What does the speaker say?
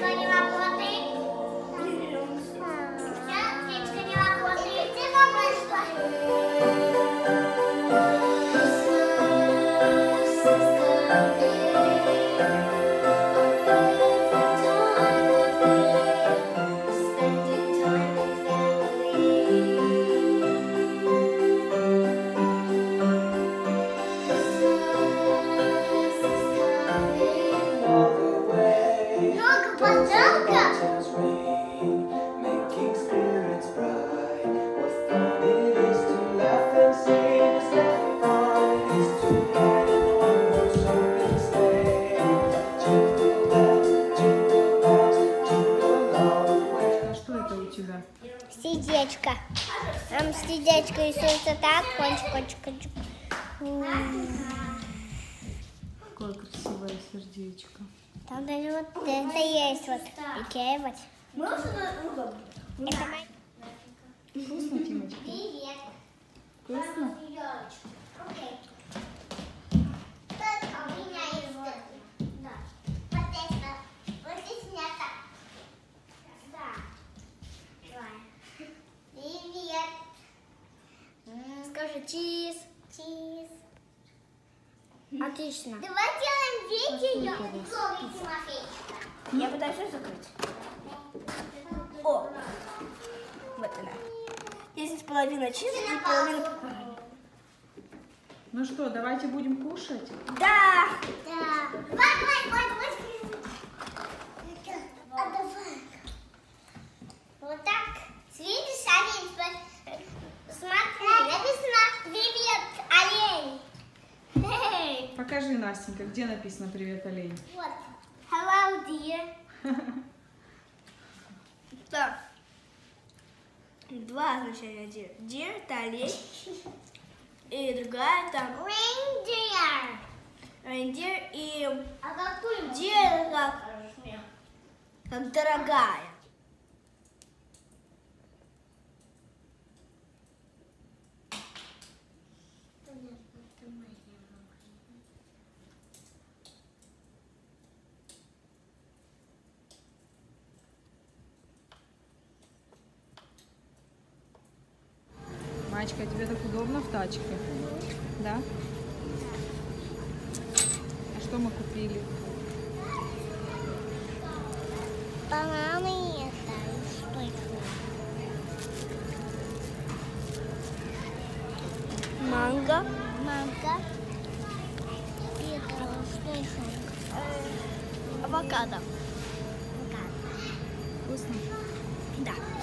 Thank you. Сердечко. Там сердечко рисуется так, кончик, кончик, кончик. Какое красивое сердечко. Там даже вот это есть вот. Икея вот. Это моя... Вкусно, Тимочка? Привет. Вкусно? Окей. Тут у меня есть да. Вот это. Вот здесь у меня так. Да. Давай. Привет. Чиз. Чиз. Отлично. Давай делаем видео. Я пытаюсь все закрыть. О! Вот она. Здесь половина чиза и половина. Ну что, давайте будем кушать? Да! Да. Давай, давай, давай, давай. А давай. Вот так. Видишь, олень? Сма- Смотри, написано «Привет, олень». Эй, Покажи, Настенька, где написано «Привет, олень». Вот. Hello, dear. Так. Два означения deer. Deer это олень. И другая там Reindeer. reindeer и А какую? deer как, как дорогая. Тачка, Тебе так удобно в тачке? Да? А что мы купили? Бананы это Манго. Манго. Это что еще? Авокадо. Авокадо. Вкусно? Да.